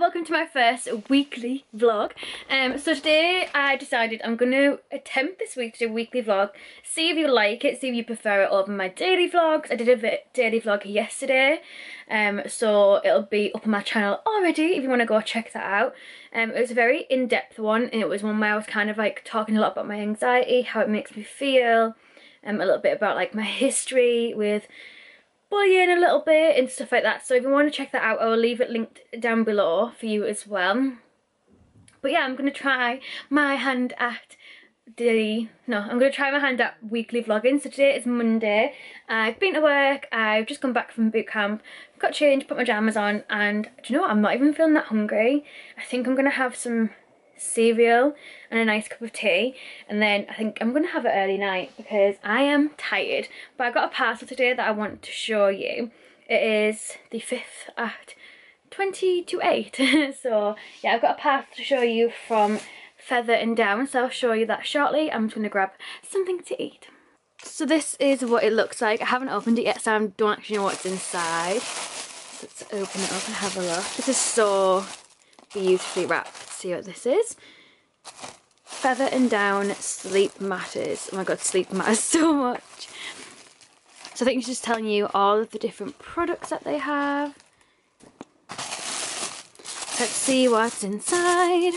welcome to my first weekly vlog. Um, so today I decided I'm going to attempt this week to do a weekly vlog, see if you like it, see if you prefer it over my daily vlogs. I did a daily vlog yesterday, um, so it'll be up on my channel already if you want to go check that out. Um, it was a very in-depth one and it was one where I was kind of like talking a lot about my anxiety, how it makes me feel, um, a little bit about like my history with bullying a little bit and stuff like that. So if you want to check that out, I will leave it linked down below for you as well. But yeah, I'm going to try my hand at the, no, I'm going to try my hand at weekly vlogging. So today is Monday. I've been to work, I've just come back from boot camp, got changed, put my jammers on, and do you know what, I'm not even feeling that hungry. I think I'm going to have some cereal and a nice cup of tea. And then I think I'm going to have an early night because I am tired but I got a parcel today that I want to show you. It is the 5th at 20 to 8 so yeah I've got a parcel to show you from Feather and Down so I'll show you that shortly. I'm just going to grab something to eat. So this is what it looks like. I haven't opened it yet so I don't actually know what's inside. Let's open it up and have a look. This is so beautifully wrapped. See what this is? Feather and Down Sleep Matters. Oh my god, sleep matters so much. So I think it's just telling you all of the different products that they have. Let's see what's inside.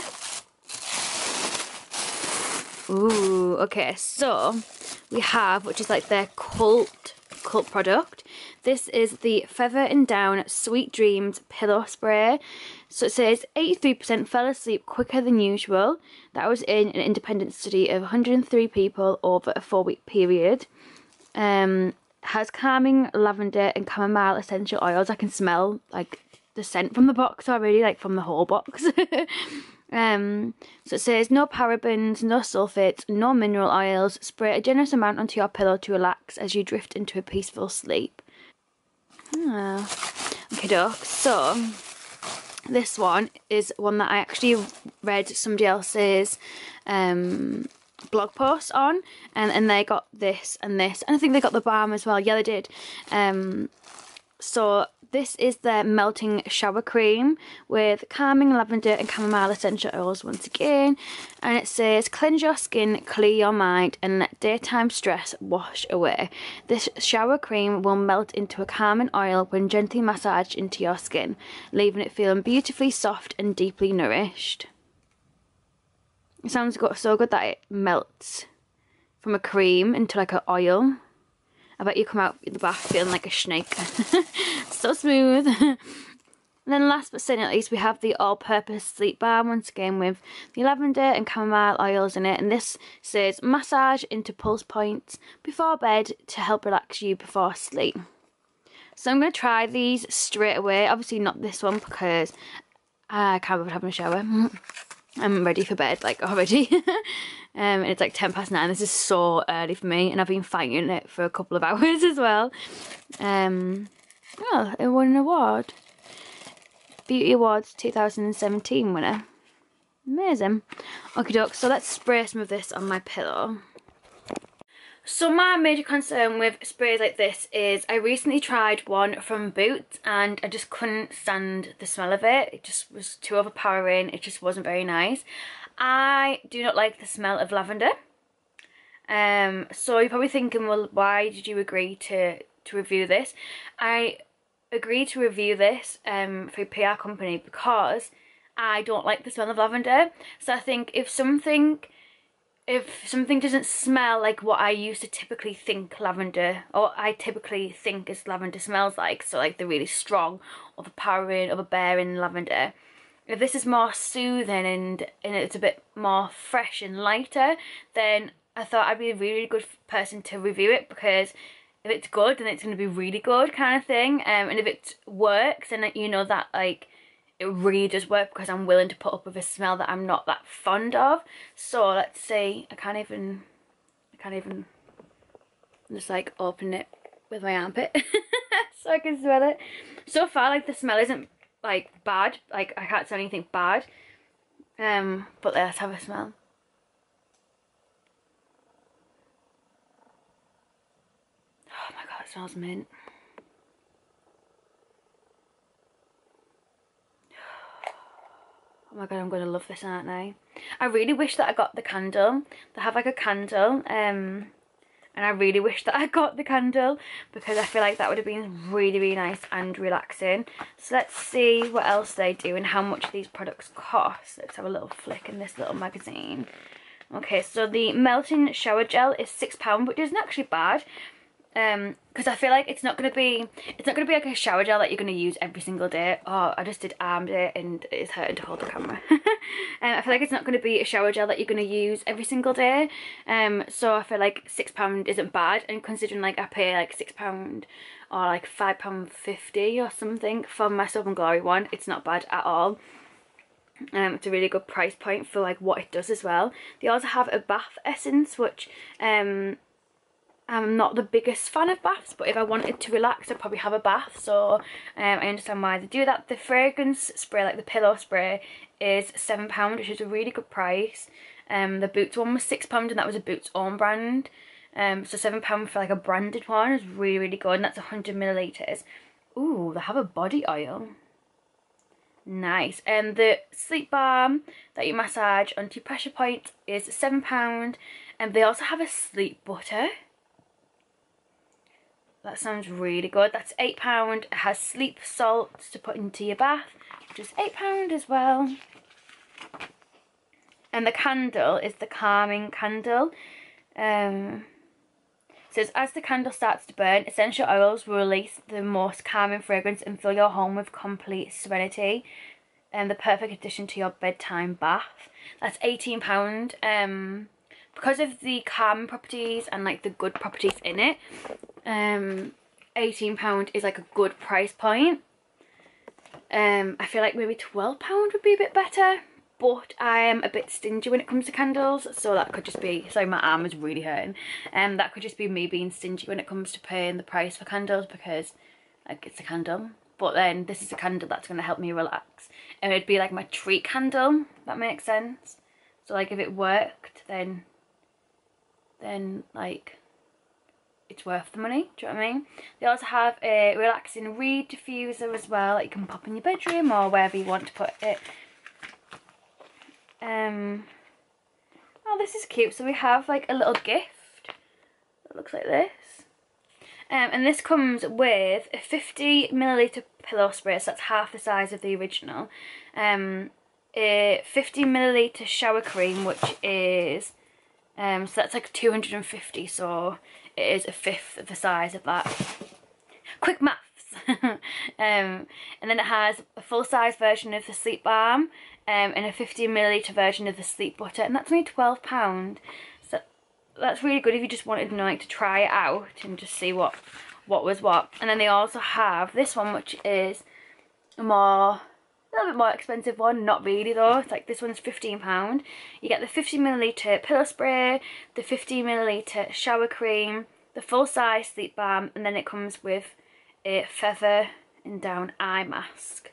Ooh, okay, so we have, which is like their cult cult product. This is the Feather and Down Sweet Dreams Pillow Spray. So it says 83% fell asleep quicker than usual. That was in an independent study of 103 people over a four week period. Um, has calming lavender and chamomile essential oils. I can smell like the scent from the box already, like from the whole box. um, so it says no parabens, no sulfates, no mineral oils. Spray a generous amount onto your pillow to relax as you drift into a peaceful sleep. Ah. Okay, doc. So this one is one that I actually read somebody else's um, blog post on and, and they got this and this and I think they got the balm as well. Yeah they did. Um, so this is their melting shower cream with calming lavender and chamomile essential oils once again. And it says, cleanse your skin, clear your mind and let daytime stress wash away. This shower cream will melt into a calming oil when gently massaged into your skin, leaving it feeling beautifully soft and deeply nourished. It sounds so good that it melts from a cream into like an oil. I bet you come out the bath feeling like a snake. so smooth. and then last but certainly not least, we have the all-purpose sleep balm once again with the lavender and chamomile oils in it. And this says massage into pulse points before bed to help relax you before sleep. So I'm going to try these straight away. Obviously not this one because I can't bother having a shower. I'm ready for bed, like already. Um, it's like 10 past 9. This is so early for me, and I've been fighting it for a couple of hours as well. Um, oh, it won an award. Beauty Awards 2017 winner. Amazing. Okay, doc, so let's spray some of this on my pillow. So my major concern with sprays like this is I recently tried one from Boots and I just couldn't stand the smell of it. It just was too overpowering. It just wasn't very nice. I do not like the smell of lavender. Um, so you're probably thinking, well, why did you agree to, to review this? I agreed to review this um, for a PR company because I don't like the smell of lavender. So I think if something if something doesn't smell like what I used to typically think lavender or I typically think as lavender smells like so like the really strong or overpowering bearing lavender if this is more soothing and and it's a bit more fresh and lighter then I thought I'd be a really good person to review it because if it's good then it's going to be really good kind of thing um, and if it works then you know that like it really does work because I'm willing to put up with a smell that I'm not that fond of. So let's see, I can't even, I can't even just like open it with my armpit so I can smell it. So far like the smell isn't like bad, like I can't smell anything bad. Um, but let's have a smell. Oh my god, it smells mint. Oh my god, I'm to love this, aren't I? I really wish that I got the candle. They have like a candle, um, and I really wish that I got the candle because I feel like that would have been really, really nice and relaxing. So let's see what else they do and how much these products cost. Let's have a little flick in this little magazine. Okay, so the melting shower gel is £6, which isn't actually bad um because i feel like it's not going to be it's not going to be like a shower gel that you're going to use every single day. Oh i just did arm day and it's hurting to hold the camera. Um, i feel like it's not going to be a shower gel that you're going to use every single day. Um so i feel like six pound isn't bad and considering like i pay like six pound or like five pound fifty or something for my Soap and Glory one it's not bad at all. Um, it's a really good price point for like what it does as well. They also have a bath essence which um, I'm not the biggest fan of baths, but if I wanted to relax, I'd probably have a bath. So um, I understand why they do that. The fragrance spray, like the pillow spray, is £7, which is a really good price. Um, the Boots one was £6 and that was a Boots own brand. Um, so £7 for like a branded one is really, really good. And that's 100 millilitres. Ooh, they have a body oil. Nice. And the sleep balm that you massage onto pressure point is £7. And they also have a sleep butter. That sounds really good. That's £8. It has sleep salts to put into your bath, which is £8 as well. And the candle is the calming candle. Um, says, as the candle starts to burn, essential oils will release the most calming fragrance and fill your home with complete serenity. And the perfect addition to your bedtime bath. That's £18. Um, because of the calming properties and like the good properties in it, um, £18 is like a good price point. Um, I feel like maybe £12 would be a bit better, but I am a bit stingy when it comes to candles, so that could just be, sorry my arm is really hurting, and um, that could just be me being stingy when it comes to paying the price for candles because like it's a candle. But then this is a candle that's going to help me relax. And it'd be like my treat candle, that makes sense. So like if it worked, then, then like it's worth the money, do you know what I mean? They also have a relaxing reed diffuser as well that you can pop in your bedroom or wherever you want to put it. Um, oh, this is cute. So we have like a little gift that looks like this. Um, and this comes with a 50 milliliter pillow spray, so that's half the size of the original. Um, a 50 milliliter shower cream, which is, um, so that's like 250, so it is a fifth of the size of that. Quick maths! um, and then it has a full-size version of the sleep balm um, and a 50ml version of the sleep butter and that's only £12. So that's really good if you just wanted like, to try it out and just see what, what was what. And then they also have this one which is more a little bit more expensive one, not really though. It's like this one's £15. You get the 50ml pillow spray, the 50ml shower cream, the full size sleep balm, and then it comes with a feather and down eye mask.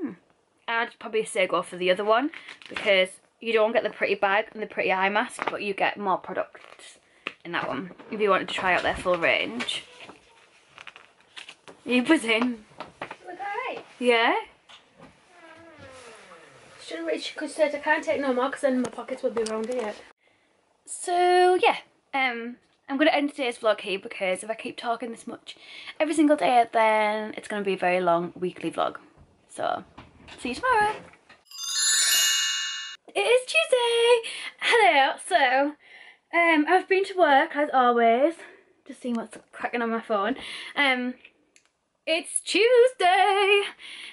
Hmm. I'd probably say go for the other one because you don't get the pretty bag and the pretty eye mask, but you get more products in that one if you wanted to try out their full range. You put in. Yeah? Should reach because I can't take no more because then my pockets would be around here. So yeah, um, I'm going to end today's vlog here because if I keep talking this much every single day then it's going to be a very long weekly vlog. So, see you tomorrow. It is Tuesday! Hello, so um, I've been to work as always, just seeing what's cracking on my phone. Um, it's Tuesday.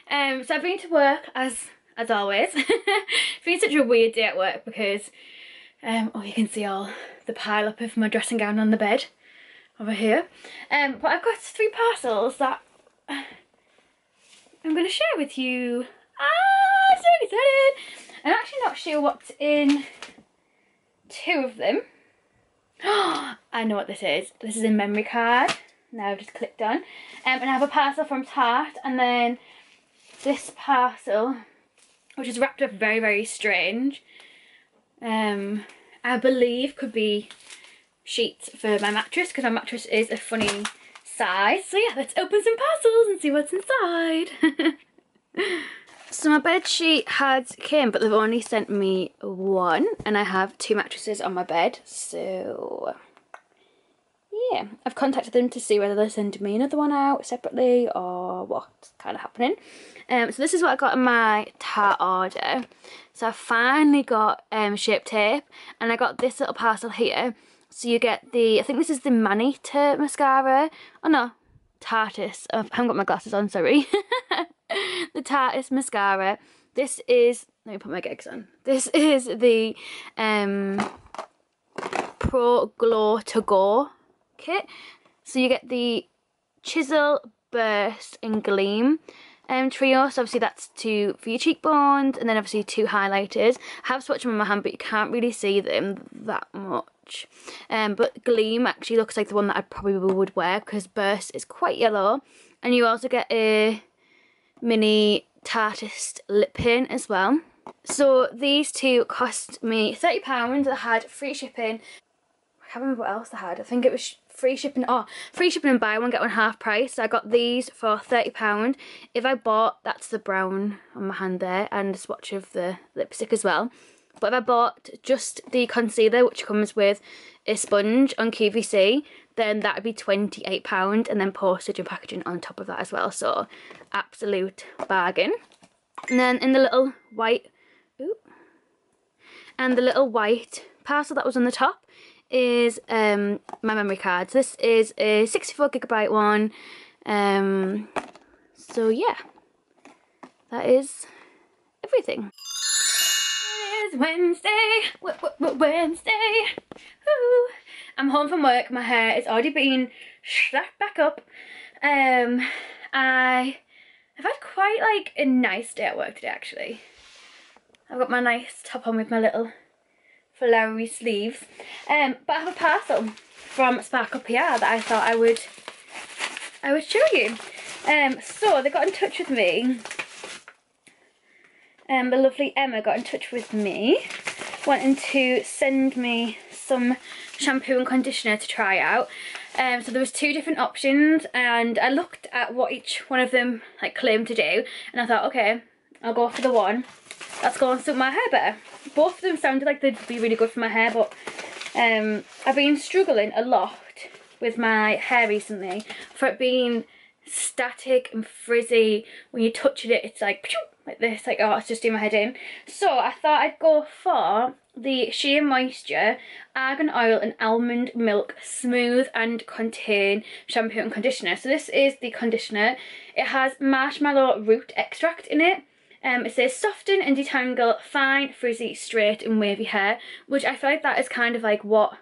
Um, so I've been to work as as always. it's been such a weird day at work because um, oh you can see all the pile up of my dressing gown on the bed over here. Um, but I've got three parcels that I'm going to share with you. Ah, so excited! I'm actually not sure what's in two of them. I know what this is. This is a memory card now I've just clicked on. Um, and I have a parcel from Tarte and then this parcel, which is wrapped up very, very strange. Um, I believe could be sheets for my mattress because my mattress is a funny size. So yeah, let's open some parcels and see what's inside. So my bed sheet had came, but they've only sent me one, and I have two mattresses on my bed. So yeah, I've contacted them to see whether they're sending me another one out separately or what's kind of happening. Um, so this is what I got in my Tarte order. So I finally got um, shape tape, and I got this little parcel here. So you get the, I think this is the Maneater mascara. Oh no, Tartus. Oh, I haven't got my glasses on, sorry. the Tartus mascara. This is, let me put my gigs on. This is the um, Pro Glow To Go kit. So you get the Chisel, Burst and Gleam um, trio. So obviously that's two for your cheekbones and then obviously two highlighters. I have swatched them on my hand but you can't really see them that much. Um, but Gleam actually looks like the one that I probably would wear because Burst is quite yellow. And you also get a mini Tartist lip pin as well. So these two cost me £30. I had free shipping. I can't remember what else I had. I think it was free shipping. Oh, free shipping and buy one, get one half price. So I got these for £30. If I bought, that's the brown on my hand there, and a swatch of the lipstick as well. But if I bought just the concealer, which comes with a sponge on QVC, then that would be £28 and then postage and packaging on top of that as well. So absolute bargain. And then in the little white, ooh, and the little white parcel that was on the top is um, my memory cards. This is a 64 gigabyte one. Um, so yeah, that is everything. It is Wednesday, w Wednesday. I'm home from work. My hair is already been strapped back up. Um, I have had quite like a nice day at work today actually. I've got my nice top on with my little flowery sleeves. Um, but I have a parcel from Sparkle PR that I thought I would I would show you. Um, so they got in touch with me. Um, the lovely Emma got in touch with me, wanting to send me some shampoo and conditioner to try out. Um, so there was two different options and I looked at what each one of them like claimed to do and I thought okay I'll go for the one that's going to suit my hair better. Both of them sounded like they'd be really good for my hair, but um, I've been struggling a lot with my hair recently for it being static and frizzy. When you touch it, it's like like this, like oh, it's just doing my head in. So I thought I'd go for the SheaMoisture Argan Oil and Almond Milk Smooth and Contain Shampoo and Conditioner. So this is the conditioner. It has marshmallow root extract in it. Um, it says soften and detangle fine, frizzy, straight and wavy hair, which I feel like that is kind of like what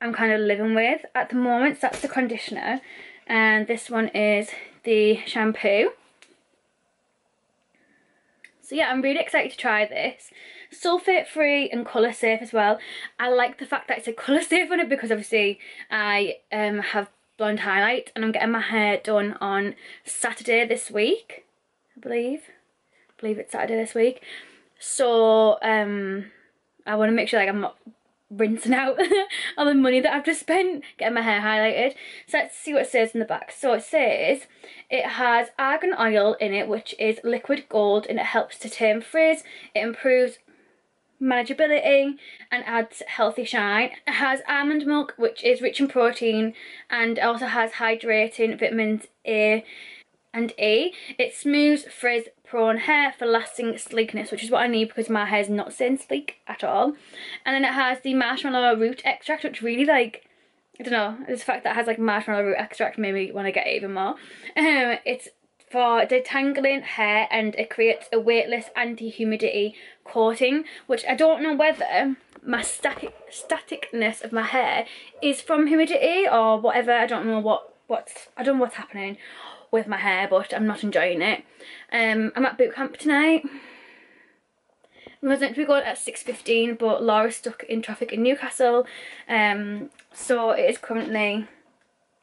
I'm kind of living with at the moment. So that's the conditioner. And this one is the shampoo. So yeah, I'm really excited to try this. Sulfate free and colour safe as well. I like the fact that it's a colour safe on it because obviously I um, have blonde highlight and I'm getting my hair done on Saturday this week, I believe believe it's Saturday this week. So um, I want to make sure like I'm not rinsing out all the money that I've just spent getting my hair highlighted. So let's see what it says in the back. So it says it has argan oil in it, which is liquid gold, and it helps to tame frizz. It improves manageability and adds healthy shine. It has almond milk, which is rich in protein, and also has hydrating vitamins A and E. It smooths frizz prone hair for lasting sleekness, which is what I need because my hair is not saying sleek at all. And then it has the marshmallow root extract, which really like, I don't know, the fact that it has like marshmallow root extract made me want to get it even more. Um, it's for detangling hair and it creates a weightless anti-humidity coating, which I don't know whether my static staticness of my hair is from humidity or whatever. I don't know what what's I don't know what's happening with my hair but I'm not enjoying it. Um, I'm at boot camp tonight. I was meant to be going at 6.15 but Laura's stuck in traffic in Newcastle um, so it is currently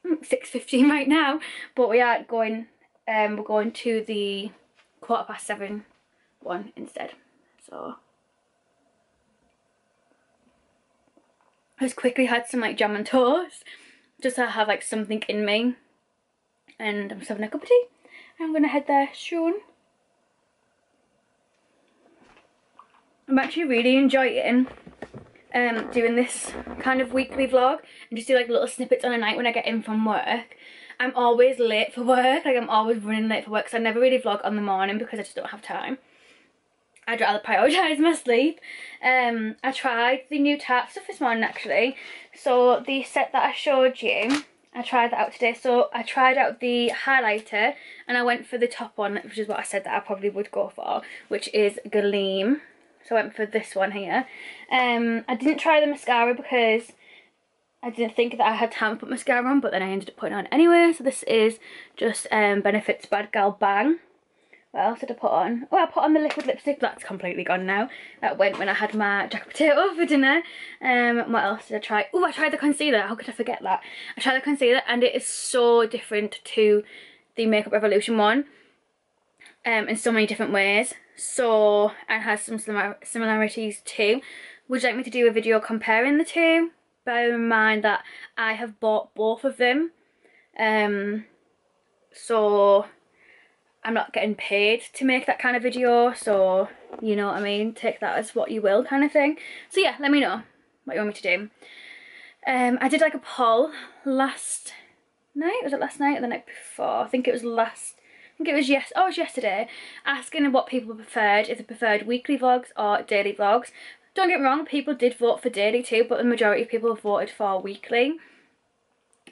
6.15 right now but we are going, um, we're going to the quarter past seven one instead so I just quickly had some like jam and toast just to have like something in me and I'm just having a cup of tea. I'm going to head there soon. I'm actually really enjoying um, doing this kind of weekly vlog and just do like little snippets on a night when I get in from work. I'm always late for work, like I'm always running late for work because I never really vlog on the morning because I just don't have time. I'd rather prioritise my sleep. Um, I tried the new Tarte stuff this morning actually. So the set that I showed you, I tried that out today. So I tried out the highlighter and I went for the top one, which is what I said that I probably would go for, which is Gleam. So I went for this one here. Um, I didn't try the mascara because I didn't think that I had time to put mascara on, but then I ended up putting on anyway. So this is just um, Benefit's Bad Gal Bang. What else did I put on? Oh, I put on the liquid lipstick. That's completely gone now. That went when I had my jack potato for dinner. Um, what else did I try? Oh, I tried the concealer. How could I forget that? I tried the concealer and it is so different to the Makeup Revolution one. Um, in so many different ways. So, and has some similarities too. Would you like me to do a video comparing the two? Bear in mind that I have bought both of them. Um, so I'm not getting paid to make that kind of video, so you know what I mean, take that as what you will kind of thing. So yeah, let me know what you want me to do. Um, I did like a poll last night, was it last night or the night before? I think it was last, I think it was yes, oh it was yesterday, asking what people preferred, if they preferred weekly vlogs or daily vlogs. Don't get me wrong, people did vote for daily too, but the majority of people voted for weekly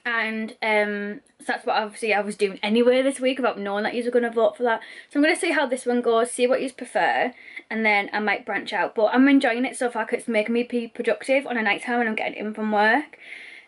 and um, so that's what obviously I was doing anyway this week about knowing that you were going to vote for that. So I'm going to see how this one goes, see what you prefer, and then I might branch out. But I'm enjoying it so far it's making me be productive on a night time when I'm getting in from work.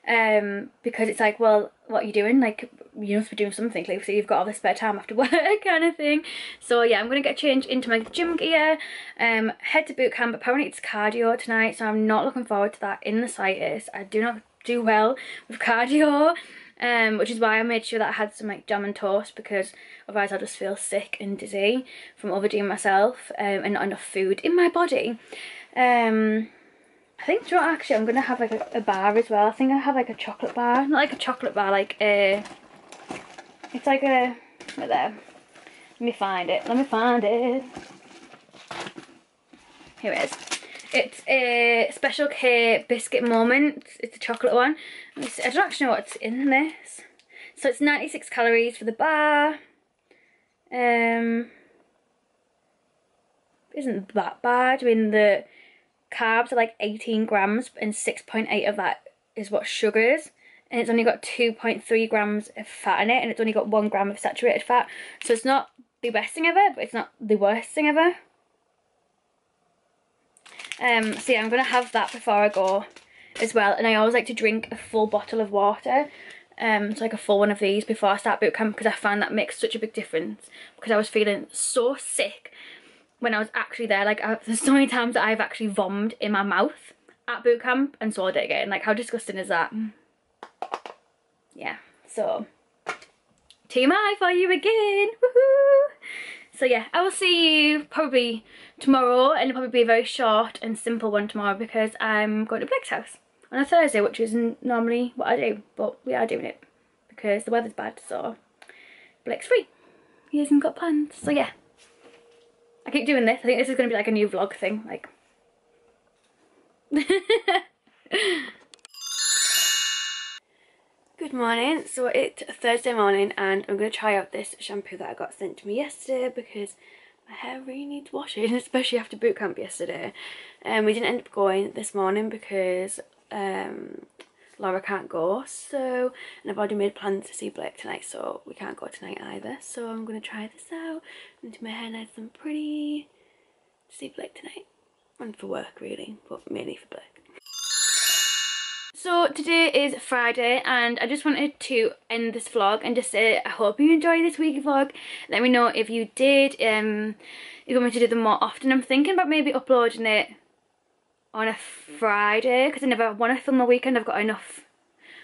Um, because it's like, well, what are you doing? Like, you must be doing something, like, so you've got all this spare time after work kind of thing. So yeah, I'm going to get changed into my gym gear, um, head to boot camp. Apparently it's cardio tonight, so I'm not looking forward to that in the slightest. I do not do well with cardio. Um, which is why I made sure that I had some like jam and toast because otherwise I'll just feel sick and dizzy from overdoing myself um, and not enough food in my body. Um, I think, you know actually I'm going to have like a, a, bar as well. I think I have like a chocolate bar. Not like a chocolate bar, like a... It's like a... Right there. Let me find it. Let me find it. Here it is. It's a Special K biscuit moment. It's a chocolate one. I don't actually know what's in this. So it's 96 calories for the bar. Um, isn't that bad. I mean, the carbs are like 18 grams and 6.8 of that is what sugar is. And it's only got 2.3 grams of fat in it and it's only got 1 gram of saturated fat. So it's not the best thing ever, but it's not the worst thing ever. Um, so yeah, I'm going to have that before I go as well. And I always like to drink a full bottle of water. Um, so like a full one of these before I start boot camp because I found that makes such a big difference because I was feeling so sick when I was actually there. Like I, there's so many times that I've actually vomited in my mouth at boot camp and swallowed it again. Like how disgusting is that? Yeah, so TMI for you again. Woohoo! So yeah, I will see you probably tomorrow and it'll probably be a very short and simple one tomorrow because I'm going to Blake's house on a Thursday, which isn't normally what I do, but we are doing it because the weather's bad, so Blake's free. He hasn't got plans, so yeah. I keep doing this. I think this is going to be like a new vlog thing, like. Good morning, so it's Thursday morning and I'm going to try out this shampoo that I got sent to me yesterday because my hair really needs washing, especially after boot camp yesterday. And um, we didn't end up going this morning because um, Laura can't go, so, and I've already made plans to see Blake tonight, so we can't go tonight either. So I'm going to try this out and do my hair nice and pretty to see Blake tonight. And for work really, but mainly for Blake. So today is Friday and I just wanted to end this vlog and just say I hope you enjoyed this week vlog. Let me know if you did, um, if you want me to do them more often. I'm thinking about maybe uploading it on a Friday because I never want to film the weekend. I've got enough.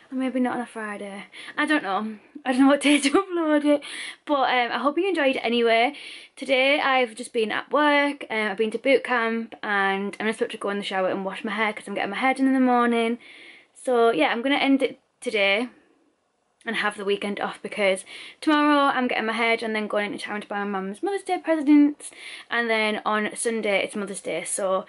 Or maybe not on a Friday. I don't know. I don't know what day to upload it. But um, I hope you enjoyed it anyway. Today I've just been at work. Um, I've been to boot camp and I'm just about to go in the shower and wash my hair because I'm getting my hair done in the morning. So yeah, I'm going to end it today. and have the weekend off because tomorrow I'm getting my hair and then going into town to buy my mum's Mother's Day presents and then on Sunday it's Mother's Day so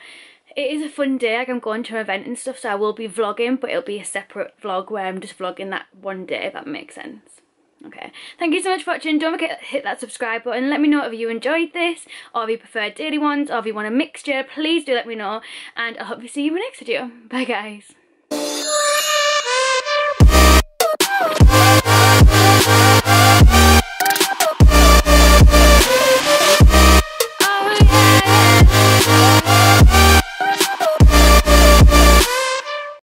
it is a fun day like I'm going to an event and stuff so I will be vlogging but it'll be a separate vlog where I'm just vlogging that one day if that makes sense. Okay, thank you so much for watching. Don't forget to hit that subscribe button. Let me know if you enjoyed this, or if you prefer daily ones, or if you want a mixture. Please do let me know. And I hope to see you in my next video. Bye guys. Woo!